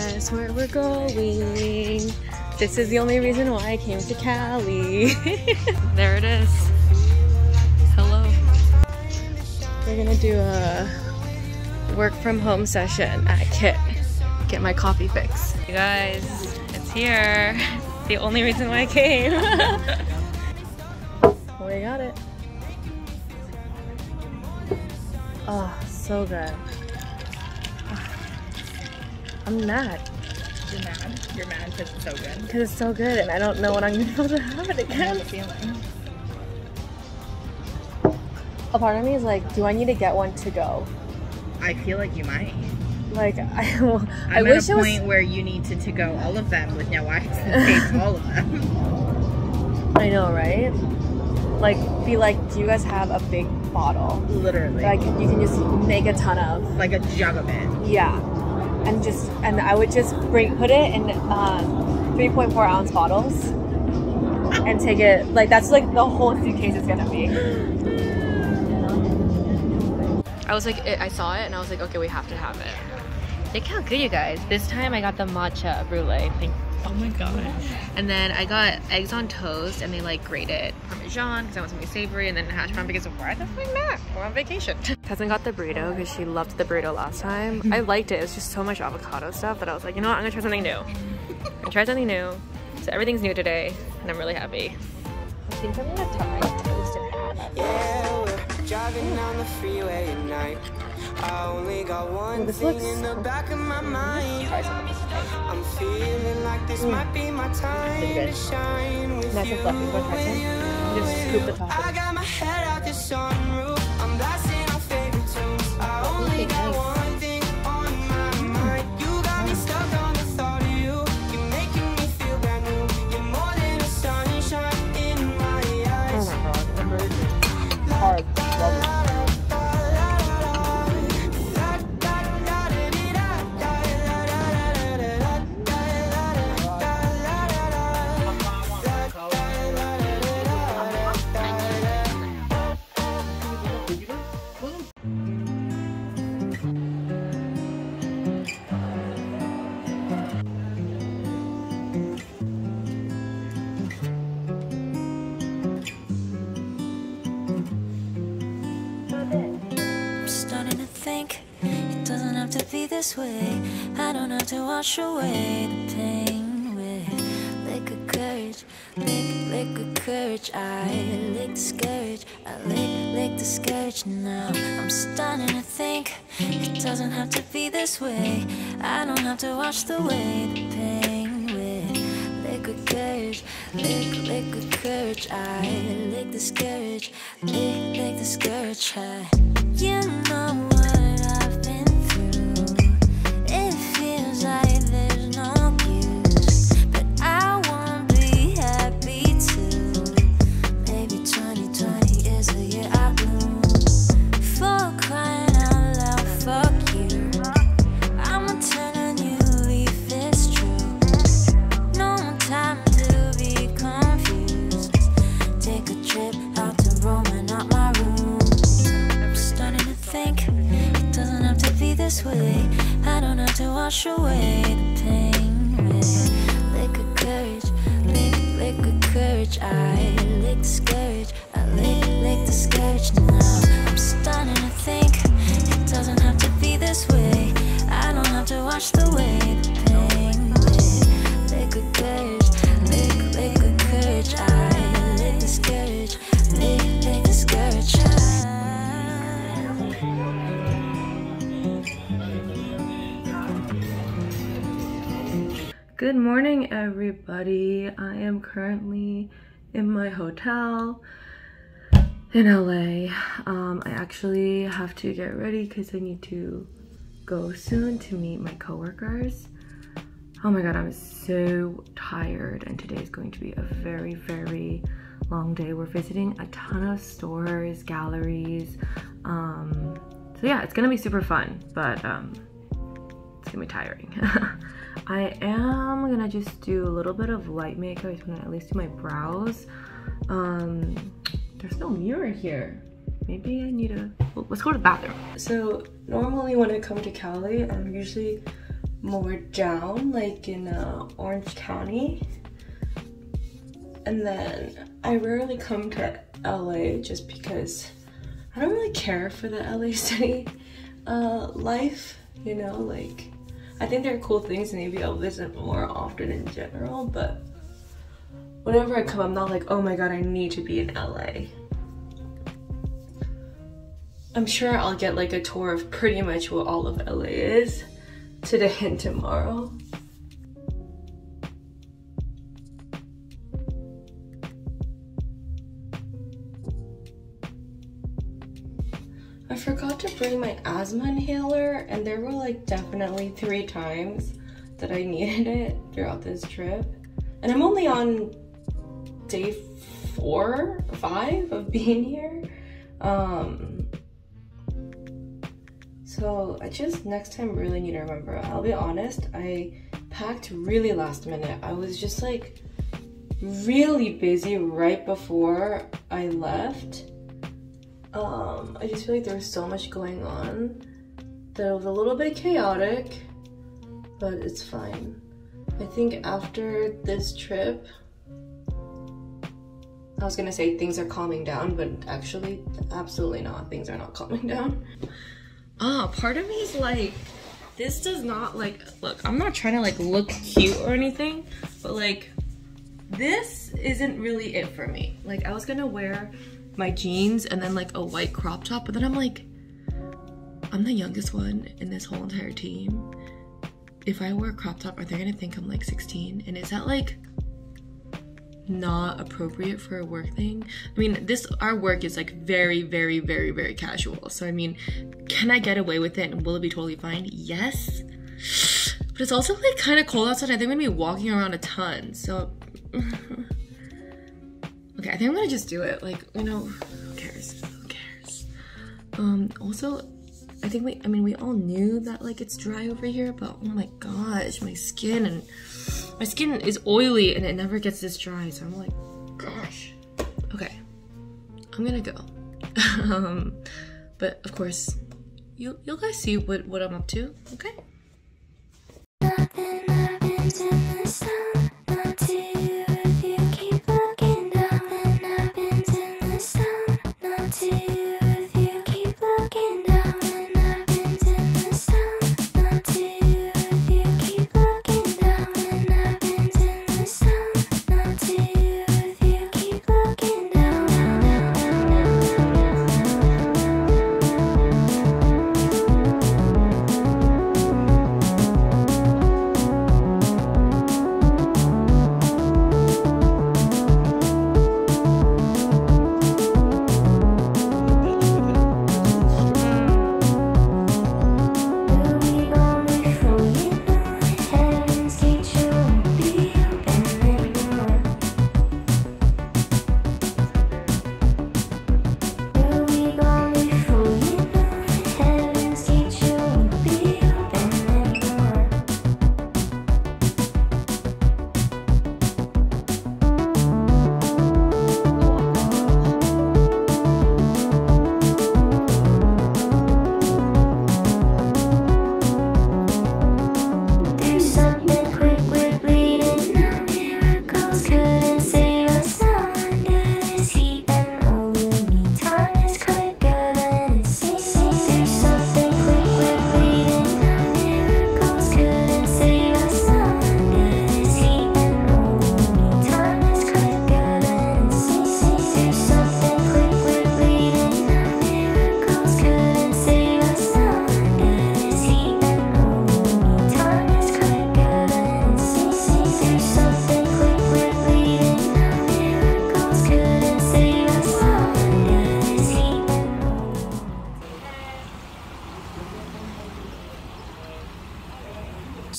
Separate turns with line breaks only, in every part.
Guess where we're going? This is the only reason why I came to Cali. there it is. Hello. We're gonna do a work from home session at Kit. Get my coffee fix. You guys, it's here. The only reason why I came. we got it. Oh, so good. I'm mad
You're mad. You're mad because it's so good.
because it's so good and I don't know when I'm gonna be able to have it
I
again.
have a feeling.
A part of me is like, do I need to get one to go?
I feel like you might.
Like, I, well, I
I'm
wish
at a
was.
point where you need to, to go all of them with no ice and taste all of them.
I know, right? Like, be like, do you guys have a big bottle?
Literally.
Like, you can just make a ton of.
like a jug of it.
Yeah. And just, and I would just bring, put it in um, 3.4 ounce bottles and take it. Like, that's like the whole suitcase is gonna be. I was like, I saw it and I was like, okay, we have to have it. Look how good, you guys. This time I got the matcha brulee. Thank
Oh my gosh.
And then I got eggs on toast and they like grated Parmesan because I want something savory and then hash brown because why the fuck not? We're on vacation. Cousin got the burrito because she loved the burrito last time. I liked it. It was just so much avocado stuff that I was like, you know what? I'm gonna try something new. I'm gonna try something new. So everything's new today and I'm really happy. I think I'm gonna tie toast in half.
Yeah, we're driving down the freeway at night. I only got one
this
thing
looks
in the back of my mind. I'm feeling like this hmm. might be my time to shine with
Nice
you.
and fluffy. Wanna try some? Just scoop the top
I got my head out the sunroof. I'm blasting
way. I don't have to wash away the pain with liquid courage, lick, liquid courage. I lick the scourge, I lick, lick the scourge. Now I'm starting to think it doesn't have to be this way. I don't have to wash away the pain with liquid courage, lick, liquid courage. I lick the scourge, lick, lick the scourge. I, you know think it doesn't have to be this way. I don't have to away the liquid courage, lick, liquid courage. I lick the scourge, lick, lick the scourge.
Good morning, everybody. I am currently in my hotel in LA. Um, I actually have to get ready because I need to go soon to meet my coworkers. Oh my god, I'm so tired and today is going to be a very, very long day. We're visiting a ton of stores, galleries. Um, so yeah, it's gonna be super fun, but um, it's gonna be tiring. I am gonna just do a little bit of light makeup. I just wanna at least do my brows. Um, there's no mirror here. Maybe I need a, well, let's go to the bathroom. So normally when I come to Cali, I'm usually more down, like in uh, Orange County. And then I rarely come to LA just because I don't really care for the LA city uh, life, you know, like I think there are cool things and maybe I'll visit more often in general, but whenever I come, I'm not like, oh my god, I need to be in LA. I'm sure I'll get like a tour of pretty much what all of LA is today and tomorrow. I forgot to bring my asthma inhaler and there were like definitely three times that I needed it throughout this trip. And I'm only on day four or five of being here. Um, so I just next time really need to remember. I'll be honest, I packed really last minute. I was just like really busy right before I left. Um, I just feel like there was so much going on that it was a little bit chaotic, but it's fine. I think after this trip, I was gonna say things are calming down, but actually, absolutely not. Things are not calming down. Ah, part of me is like, this does not like, look, I'm not trying to like look cute or anything, but like, this isn't really it for me. Like, I was gonna wear my jeans and then like a white crop top, but then I'm like, I'm the youngest one in this whole entire team. If I wear a crop top, are they gonna think I'm like 16? And is that like not appropriate for a work thing? I mean, this our work is like very, very, very, very casual. So I mean, can I get away with it and will it be totally fine? Yes. But it's also like kind of cold outside. I think I'm gonna be walking around a ton. So Okay, I think I'm gonna just do it. Like, you know, who cares? Who cares? Um, also, I think we, I mean, we all knew that like it's dry over here, but oh my gosh, my skin and my skin is oily and it never gets this dry. So I'm like, gosh. Okay, I'm gonna go. um, but of course, you you'll guys see what what I'm up to. Okay.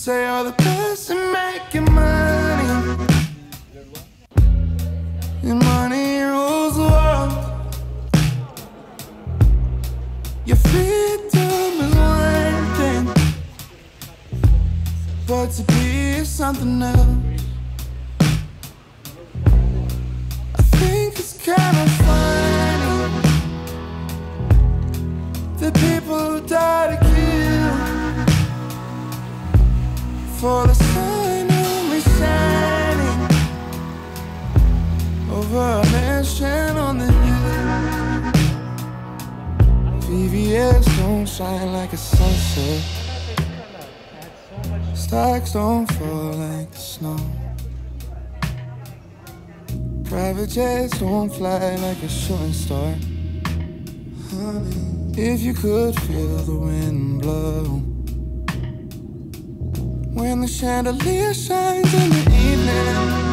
Say you're the person making money. Your money rules the world. Your freedom is one thing, but to
be something else. I think it's kind. Shine like a sunset. Stocks don't fall like snow. Private jets don't fly like a shooting star. If you could feel the wind blow. When the chandelier shines in the evening,